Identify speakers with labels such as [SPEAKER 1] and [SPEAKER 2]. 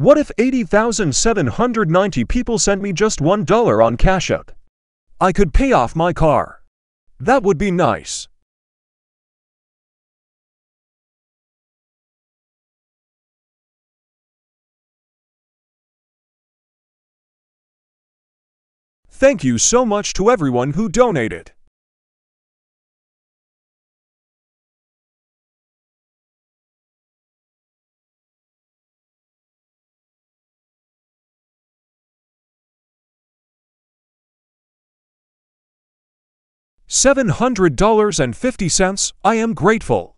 [SPEAKER 1] What if 80,790 people sent me just $1 on Cash App? I could pay off my car. That would be nice. Thank you so much to everyone who donated. $700.50. I am grateful.